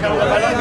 Gracias.